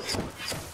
first one.